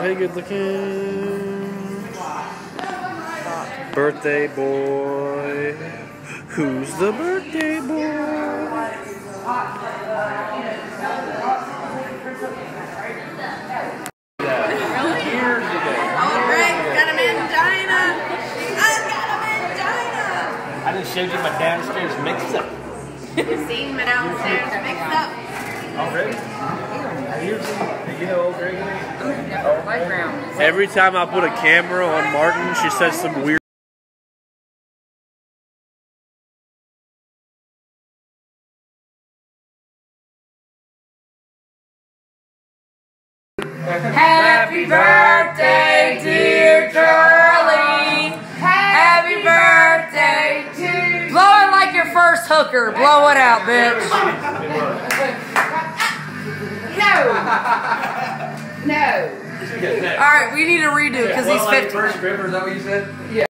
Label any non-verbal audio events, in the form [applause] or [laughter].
hey, good looking. Birthday boy. Who's the birthday boy? Years ago. Oh, got a mangina. I got a mangina. I just showed you my downstairs mix up. [laughs] Seen my downstairs mixed up. Already? Oh, Every time I put a camera on Martin, she says some weird. Happy birthday, dear Charlie. Happy birthday to Blow it like your first hooker. Blow it out, bitch. [laughs] No. All right, we need to redo because he's 50. First gripper, is that what you said?